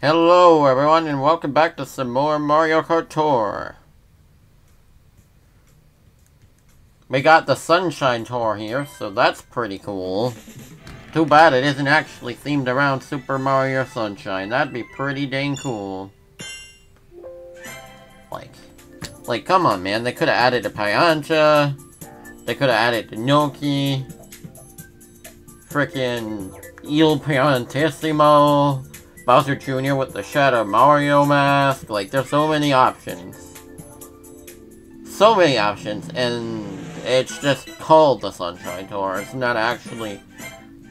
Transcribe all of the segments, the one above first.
Hello everyone and welcome back to some more Mario Kart Tour. We got the Sunshine Tour here, so that's pretty cool. Too bad it isn't actually themed around Super Mario Sunshine. That'd be pretty dang cool. Like, like come on man, they could have added a Pianta. They could have added Noki. Frickin' Il Piantissimo. Bowser Jr. with the Shadow Mario mask. Like, there's so many options. So many options, and it's just called the Sunshine Tour. It's not actually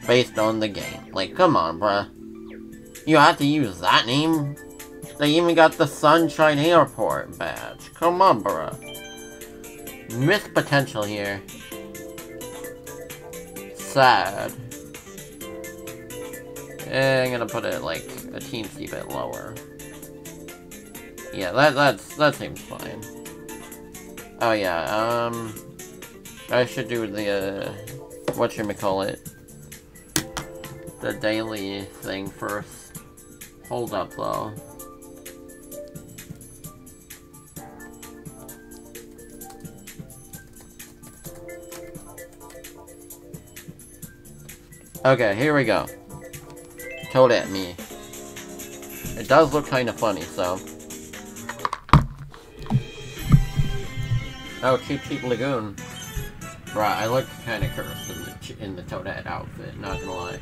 based on the game. Like, come on, bruh. You have to use that name? They even got the Sunshine Airport badge. Come on, bruh. Missed potential here. Sad. Eh, I'm gonna put it like a teensy bit lower. Yeah, that that's that seems fine. Oh yeah, um, I should do the uh, what you call it, the daily thing first. Hold up though. Okay, here we go. Toadette me. It does look kind of funny, so. Oh, Cheep Cheep Lagoon. Right, I look kind of cursed in the, in the Toadette outfit, not gonna lie.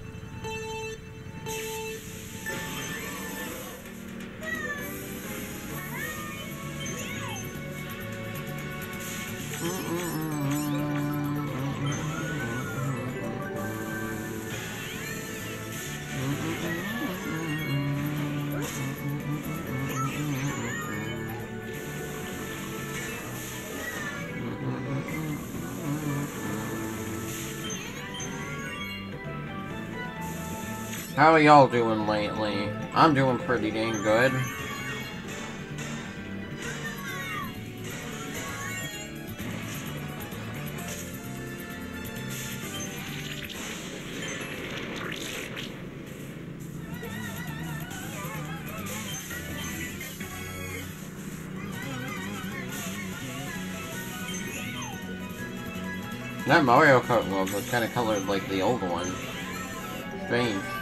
How are y'all doing lately? I'm doing pretty dang good. That Mario Kart logo is kind of colored like the old one. Strange.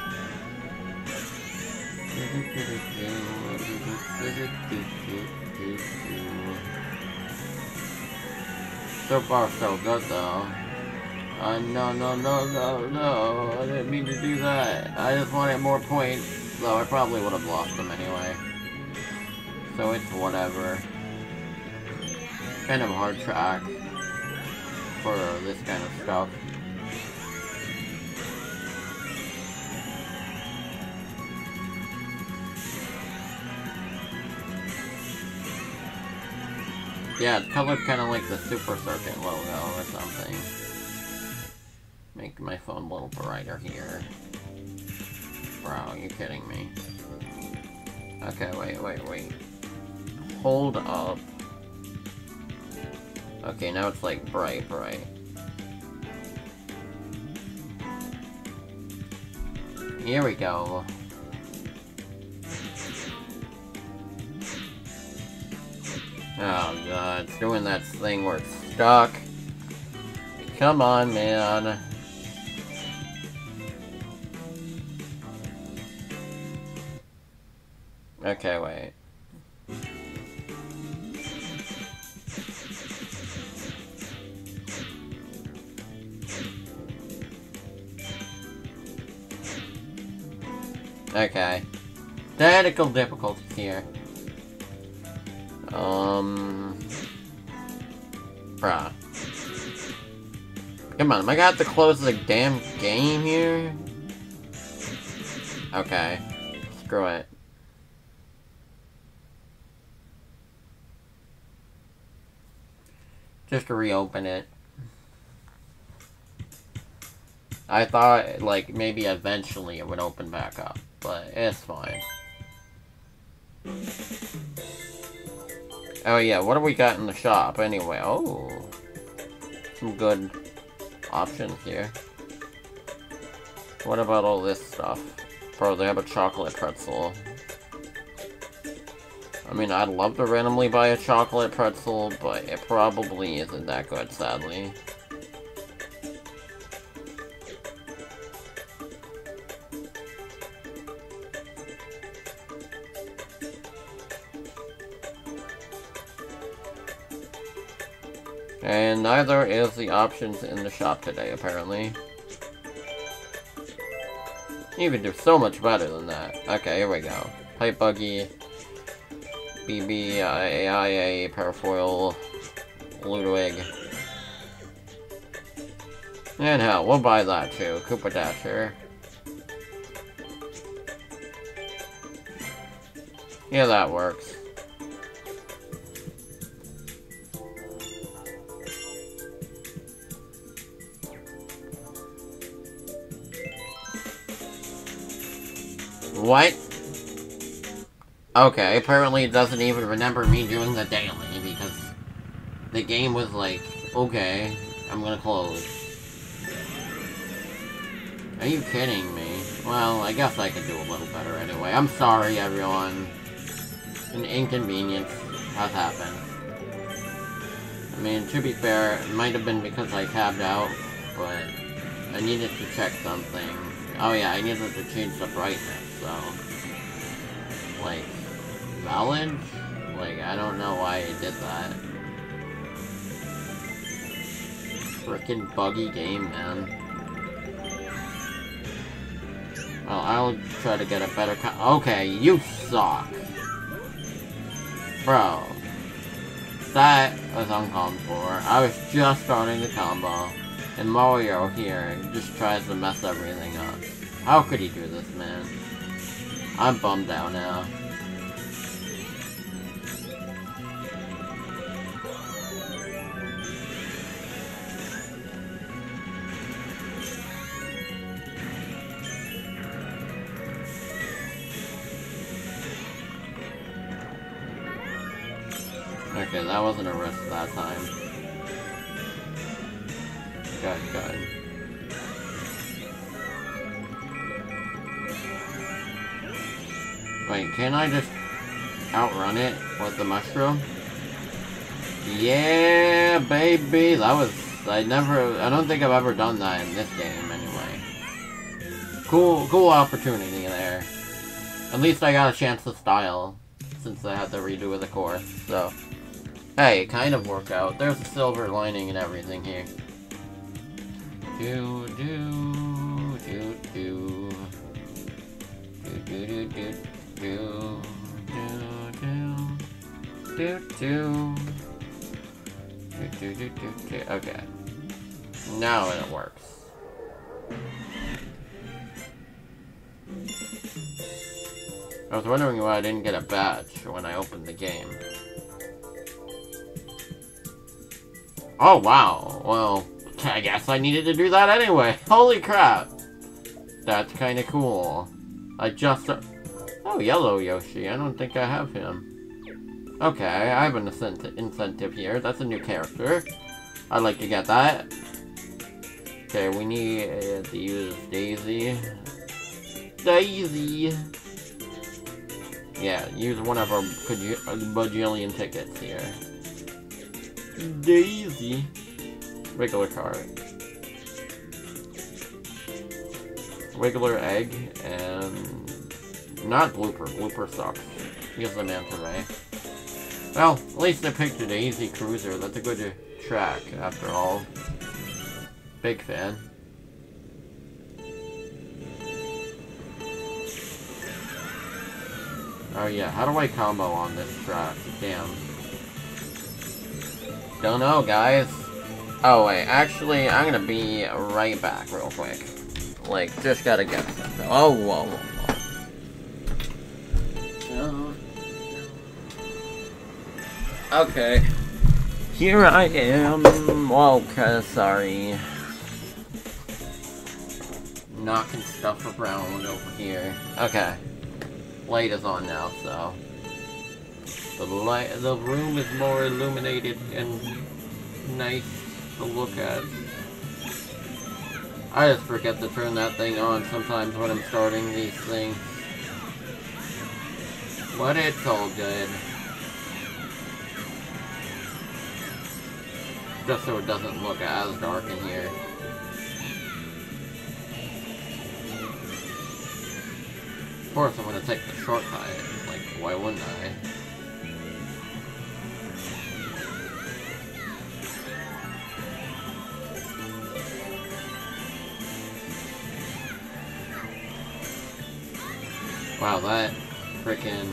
So far, so good, though. Uh, no, no, no, no, no. I didn't mean to do that. I just wanted more points, though I probably would have lost them anyway. So it's whatever. Kind of a hard track for this kind of stuff. Yeah, it's colored kind of like the Super Circuit logo or something. Make my phone a little brighter here. Bro, you kidding me? Okay, wait, wait, wait. Hold up. Okay, now it's like bright, bright. Here we go. Oh god, it's doing that thing where it's stuck. Come on, man. Okay, wait. Okay. Technical difficulties here. Um... Bruh. Come on, am I gonna have to close the damn game here? Okay. Screw it. Just to reopen it. I thought, like, maybe eventually it would open back up, but it's fine. Oh yeah, what do we got in the shop anyway? Oh, some good options here. What about all this stuff? Bro, they have a chocolate pretzel. I mean, I'd love to randomly buy a chocolate pretzel, but it probably isn't that good, sadly. Neither is the options in the shop today, apparently. You can do so much better than that. Okay, here we go. Pipe Buggy, BB, AIA, Parafoil, Ludwig. And hell, we'll buy that too. Koopa Dasher. Yeah, that works. What? Okay, apparently it doesn't even remember me doing the daily because the game was like, okay, I'm gonna close. Are you kidding me? Well, I guess I could do a little better anyway. I'm sorry, everyone. An inconvenience has happened. I mean, to be fair, it might have been because I tabbed out, but I needed to check something. Oh yeah, I needed to change the brightness so... Like, valid? Like, I don't know why it did that. Freaking buggy game, man. Well, I'll try to get a better Okay, you suck. Bro. That was uncalled for. I was just starting the combo. And Mario here just tries to mess everything up. How could he do this, man? I'm bummed out now. Okay, that wasn't a can I just outrun it with the mushroom? Yeah, baby! That was... I never... I don't think I've ever done that in this game, anyway. Cool, cool opportunity there. At least I got a chance to style, since I had to redo the course, so... Hey, it kind of worked out. There's a silver lining and everything here. Do, do, do, do. Do, do, do, do do, do, do, do, do. Do, do, do. Okay. Now it works. I was wondering why I didn't get a badge when I opened the game. Oh, wow. Well, I guess I needed to do that anyway. Holy crap. That's kind of cool. I just... Oh, Yellow Yoshi. I don't think I have him. Okay, I have an incentive here. That's a new character. I'd like to get that. Okay, we need uh, to use Daisy. Daisy! Yeah, use one of our bajillion tickets here. Daisy. Regular card. Regular egg, and not Blooper. Blooper sucks. He's the Manta Ray. Well, at least I picked an easy cruiser. That's a good track, after all. Big fan. Oh yeah, how do I combo on this track? Damn. Don't know, guys. Oh wait, actually, I'm gonna be right back real quick. Like, just gotta get something. Oh, whoa, Okay. Here I am. Well, kinda sorry. Knocking stuff around over here. Okay. Light is on now, so... The light, the room is more illuminated and nice to look at. I just forget to turn that thing on sometimes when I'm starting these things. But it's all good. Just so it doesn't look as dark in here. Of course, I'm gonna take the shortcut. Like, why wouldn't I? Wow, that freaking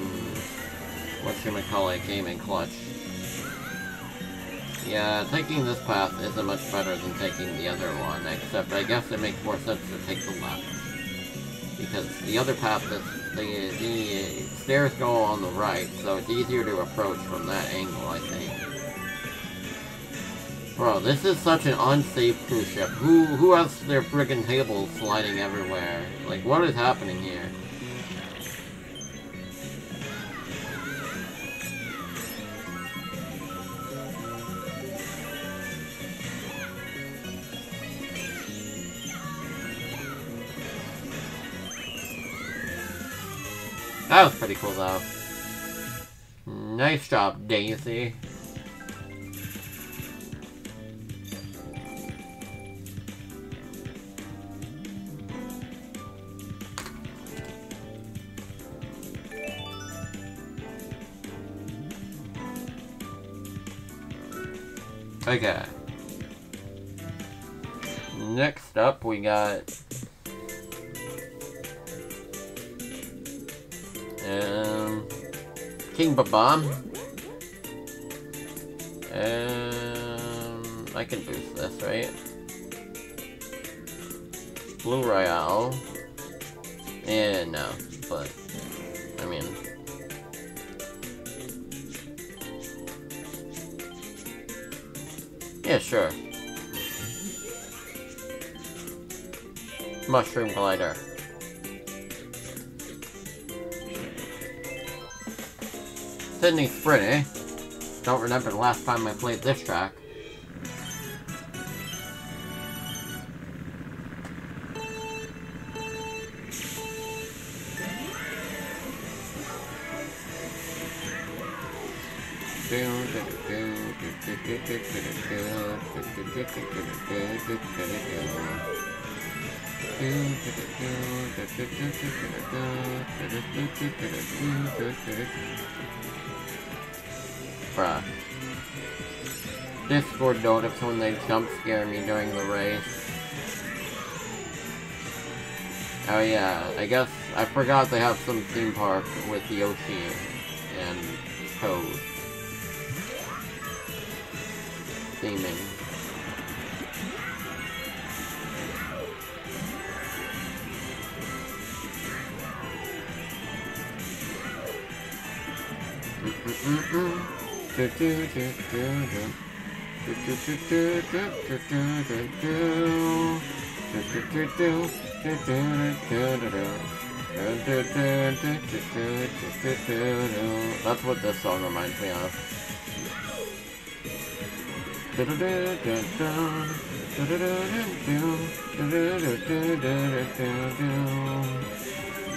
whatchamacallit gaming clutch. Yeah, taking this path isn't much better than taking the other one, except I guess it makes more sense to take the left. Because the other path, is, the, the stairs go on the right, so it's easier to approach from that angle, I think. Bro, this is such an unsafe cruise ship. Who who has their friggin' tables sliding everywhere? Like, what is happening here? That was pretty cool, though. Nice job, Daisy. Okay. Next up, we got King Bob-omb. Um, I can boost this, right? Blue Royale. And no, but, I mean... Yeah, sure. Mushroom Glider. Sydney Sprint, eh? Don't remember the last time I played this track. Bruh. Discord notice someone they jump scare me during the race. Oh yeah, I guess I forgot they have some theme park with Yoshi and Toad. Theming. That's what this song reminds me of.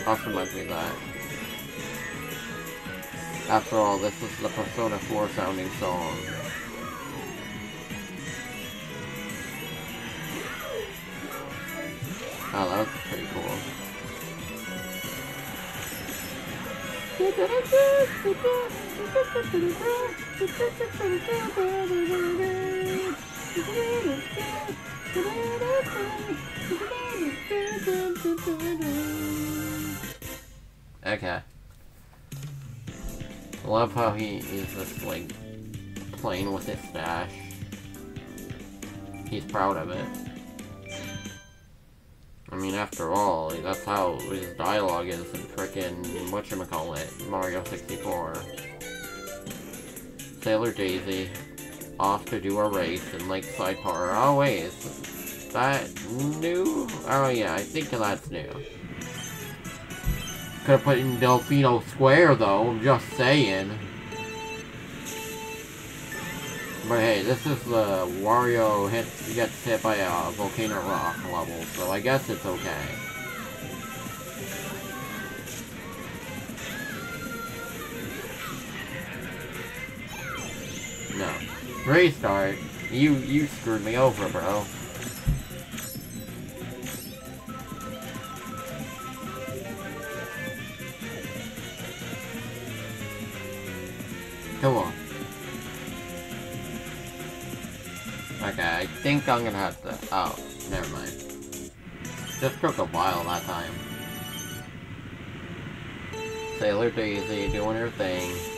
Also reminds me of that. After all, this is the Persona 4 sounding song. Oh, that was pretty cool. Okay. Love how he is just like playing with his stash. He's proud of it. I mean, after all, that's how his dialogue is in frickin' whatchamacallit, Mario 64. Sailor Daisy, off to do a race in Lakeside Park. Oh wait, that new? Oh yeah, I think that's new. Could have put in Delfino Square, though. I'm just saying. But hey, this is the Wario hit, gets hit by a volcano rock level, so I guess it's okay. No. Restart. You, you screwed me over, bro. Think I'm gonna have to... Oh, never mind. Just took a while that time. Sailor Daisy doing her thing.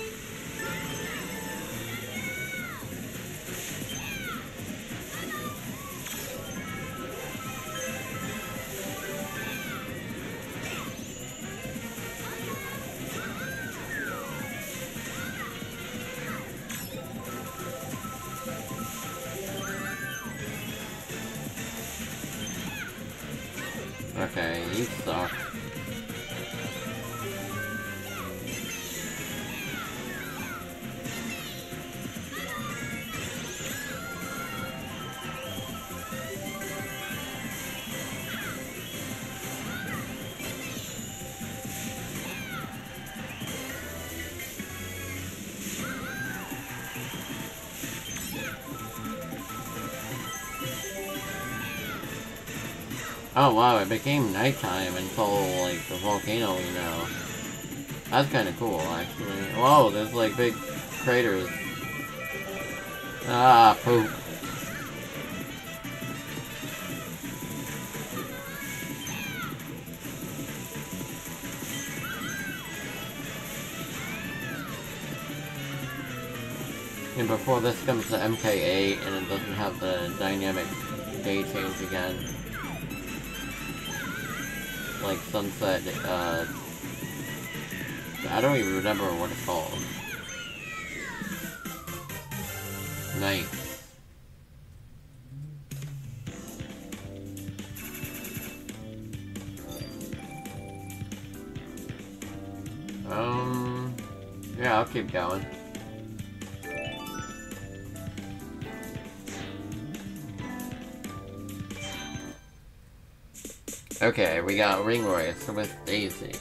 Oh wow, it became nighttime until like the volcano, you know. That's kind of cool, actually. Whoa, there's like big craters. Ah, poop. And before this comes to MK8 and it doesn't have the dynamic day change again like sunset, uh, I don't even remember what it's called. Nice. Um, yeah, I'll keep going. Okay, we got Ring Race with Daisy.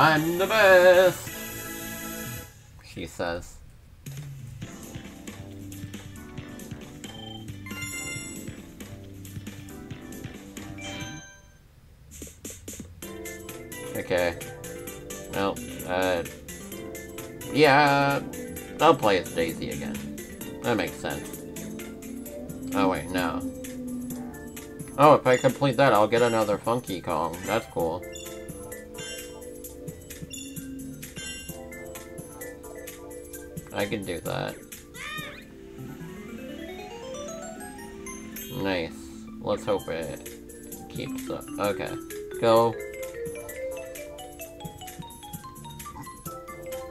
I'm the best! She says. Okay. Well, uh... Yeah, I'll play as Daisy again. That makes sense. Oh wait, no. Oh, if I complete that, I'll get another Funky Kong. That's cool. I can do that. Nice. Let's hope it keeps up. Okay. Go.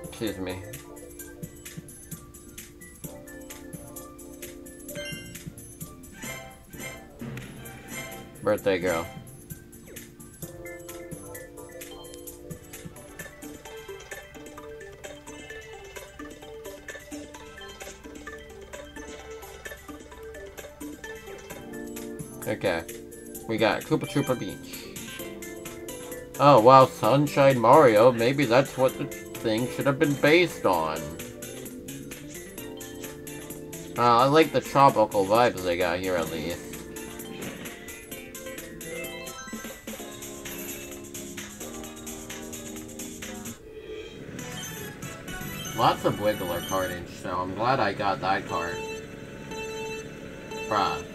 Excuse me. Birthday girl. Okay. We got Koopa Troopa Beach. Oh, wow, Sunshine Mario. Maybe that's what the thing should have been based on. Uh, I like the tropical vibes they got here at least. Lots of Wiggler cartage, so I'm glad I got that card. Bruh.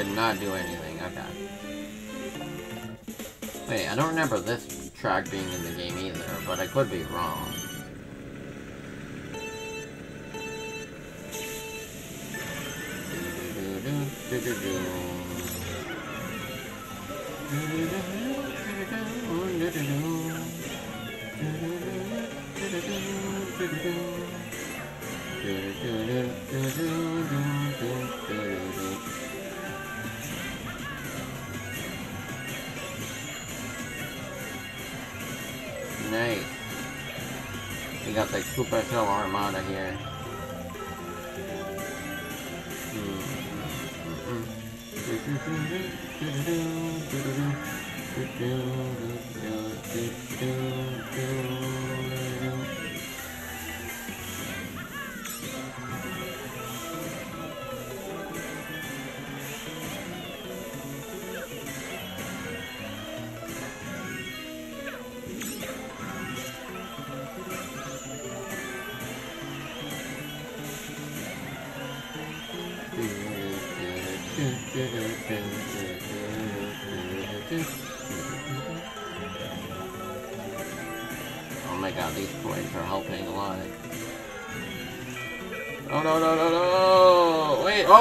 Did not do anything, okay. Wait, I don't remember this track being in the game either, but I could be wrong. Nice. We got the Supercell Armada here. Hmm.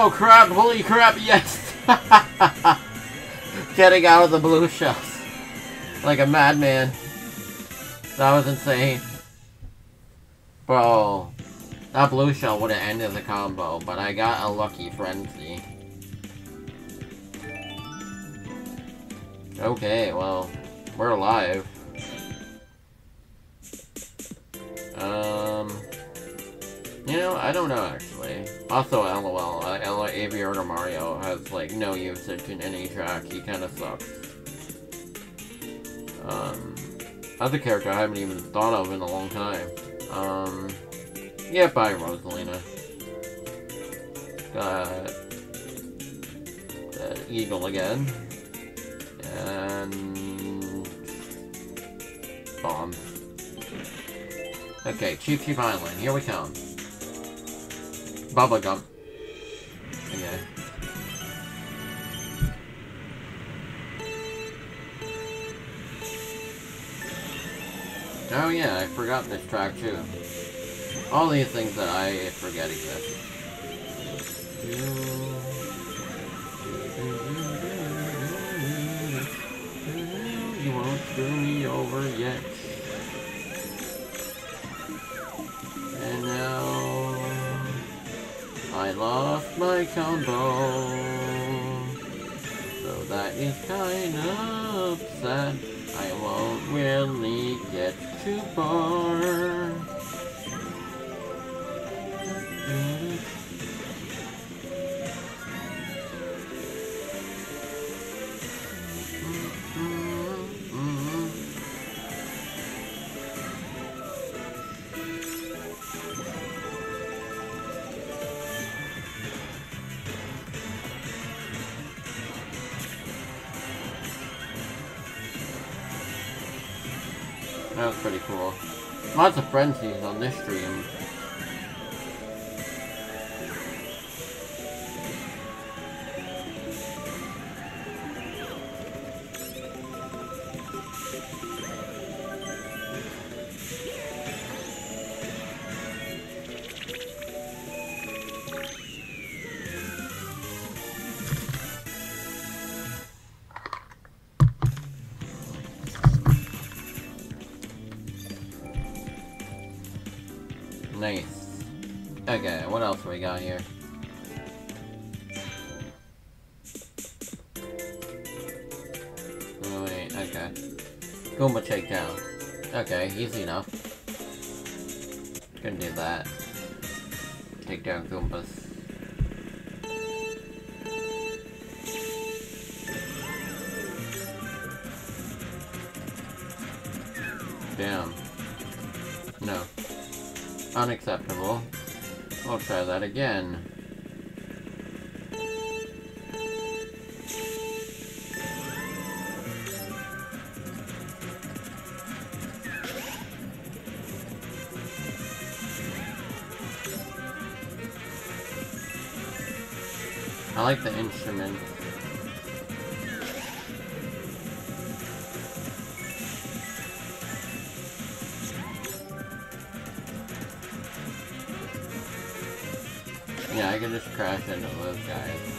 Crap, holy crap, yes! Getting out of the blue shells. Like a madman. That was insane. Bro, that blue shell would have ended the combo, but I got a lucky frenzy. Okay, well, we're alive. Um, you know, I don't know actually. Also, LOL, uh, LOL Aviator Mario has like no usage in any track. He kind of sucks. Um, other character I haven't even thought of in a long time. Um, yeah, bye, Rosalina. Got uh, Eagle again. And... Bomb. Okay, Cheep Cheep Island, here we come. Bubblegum. Okay. Oh yeah, I forgot this track too. All these things that I forget exist. You won't screw me over yet. Lost my combo. So that is kinda sad. I won't really get too far. Lots of frenzies on this stream. Okay, what else we got here? Oh, wait, okay. Goomba takedown. Okay, easy enough. Can do that. Take down Goombas. Damn. No. Unacceptable. I'll try that again. I like the instrument. I can just crash into those guys.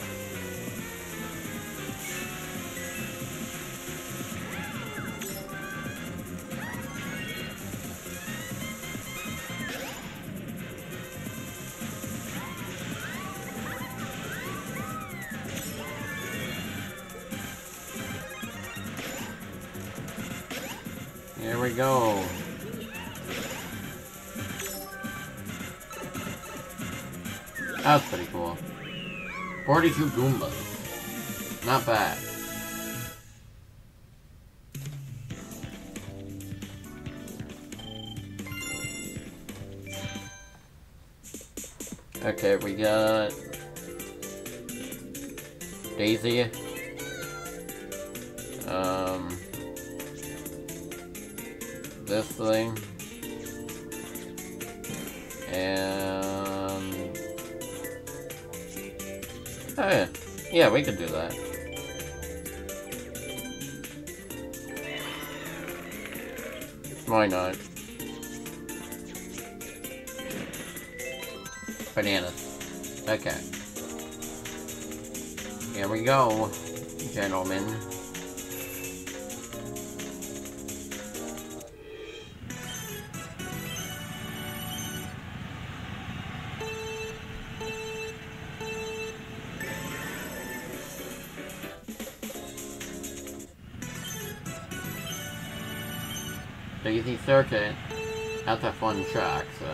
42 Goombas. Not bad. Okay, we got Daisy. Um, this thing. Yeah. Yeah, we could do that. Why not? Bananas. Okay. Here we go, gentlemen. Circuit. That's a fun track, so.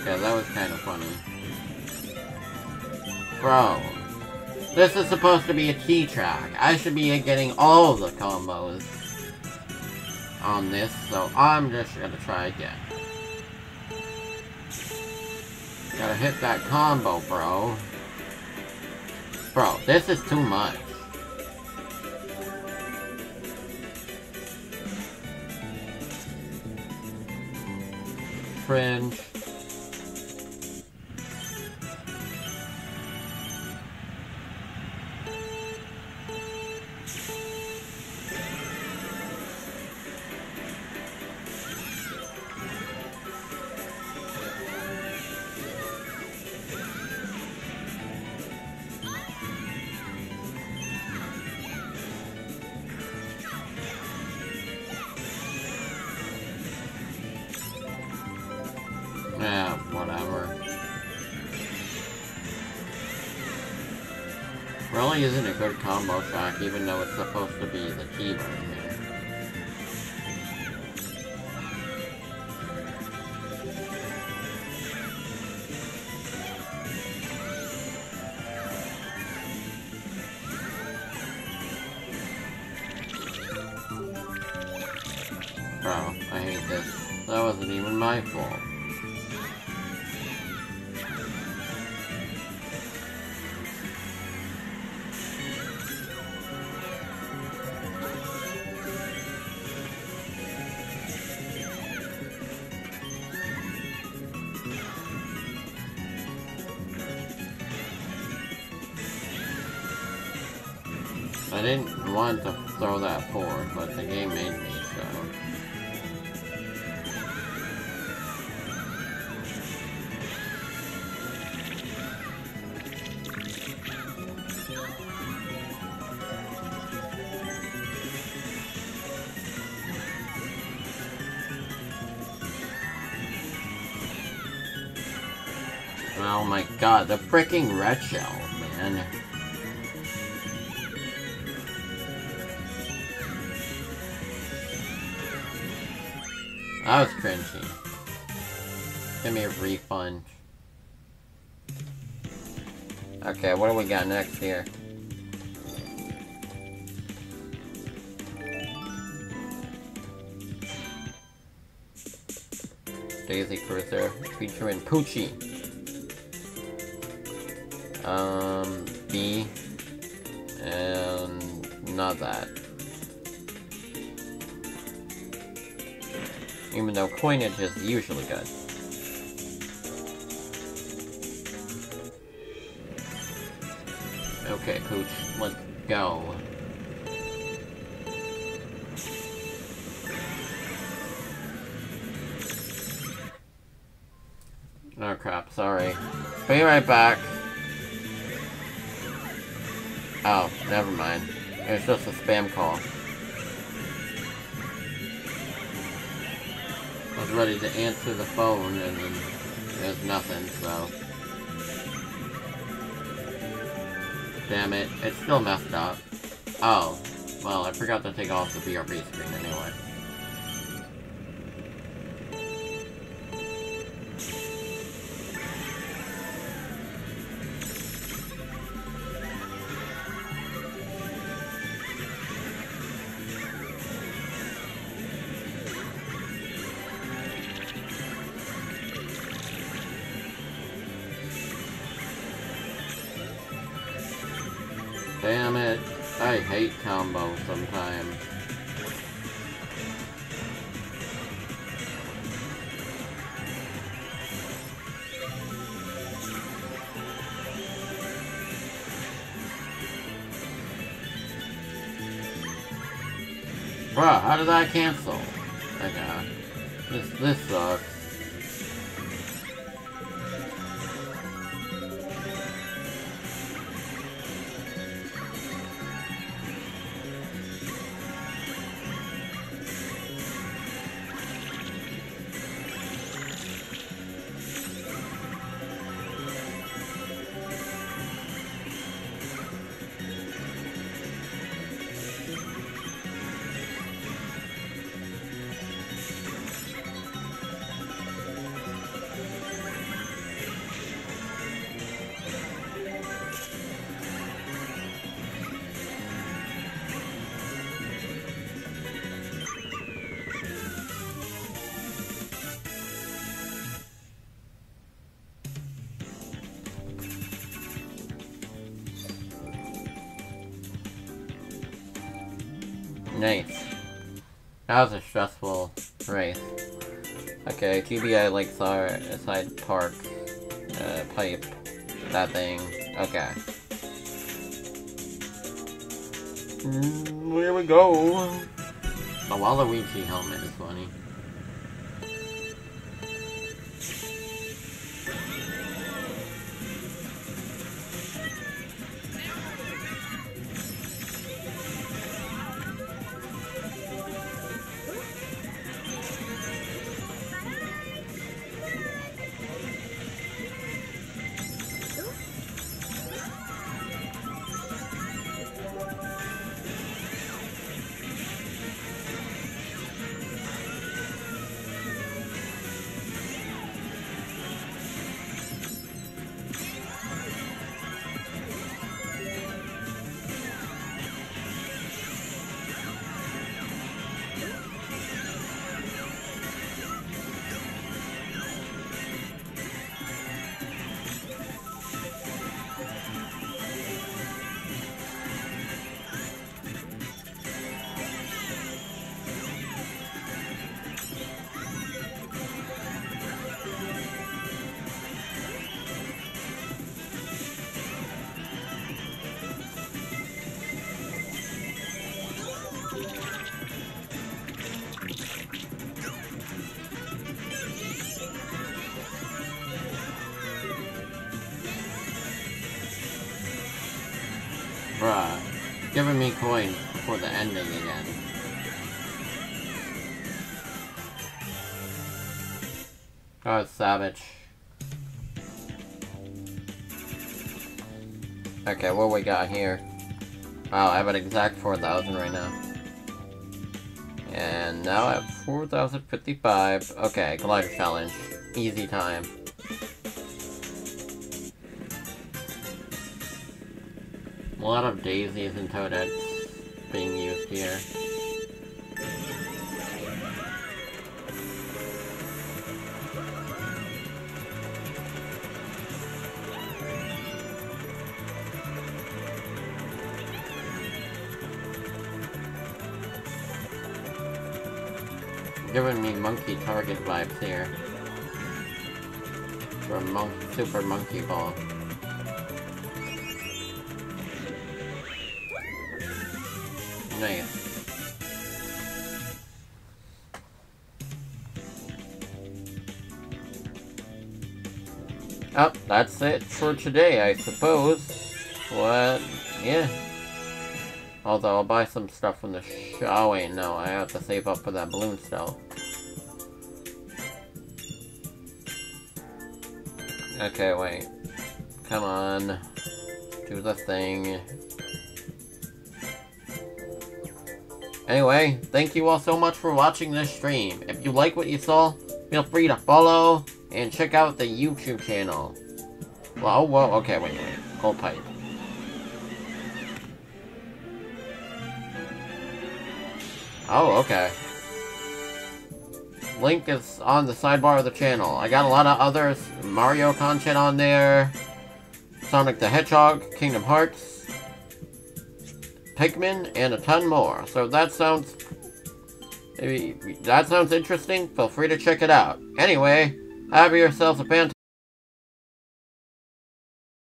Okay, that was kind of funny. Bro. This is supposed to be a key track. I should be getting all the combos on this, so I'm just gonna try again. Gotta hit that combo, bro. Bro, this is too much. Cringe. Supposed to be the key version. Oh, Bro, I hate this. That wasn't even my fault. God, the freaking red shell, man. That was cringy. Give me a refund. Okay, what do we got next here? Daisy Cruiser featuring Poochy. Um, B, and not that. Even though coinage is usually good. Okay, Pooch, let's go. Oh crap, sorry. Be right back. Oh, never mind. It was just a spam call. I was ready to answer the phone and then there's nothing, so... Damn it, it's still messed up. Oh, well, I forgot to take off the BRB screen anyway. Bruh, That was a stressful race. Okay, TBI Lakeside Park. Uh, pipe. That thing. Okay. Mm, here we go. The Waluigi helmet is funny. Giving me coins before the ending again. Oh, it's savage. Okay, what we got here? Wow, I have an exact 4,000 right now. And now I have 4,055. Okay, glider challenge. Easy time. A lot of daisies and toadettes being used here. Giving me monkey target vibes here. From Super Monkey Ball. Oh, that's it for today, I suppose. What? Yeah. Although I'll buy some stuff from the sh- Oh wait, no, I have to save up for that balloon still. Okay, wait. Come on. Do the thing. Anyway, thank you all so much for watching this stream. If you like what you saw, feel free to follow and check out the YouTube channel. Well, well, okay, wait, wait. Gold pipe. Oh, okay. Link is on the sidebar of the channel. I got a lot of other Mario content on there. Sonic the Hedgehog, Kingdom Hearts, Pikmin, and a ton more. So that sounds... Maybe that sounds interesting. Feel free to check it out. Anyway, have yourself a fantastic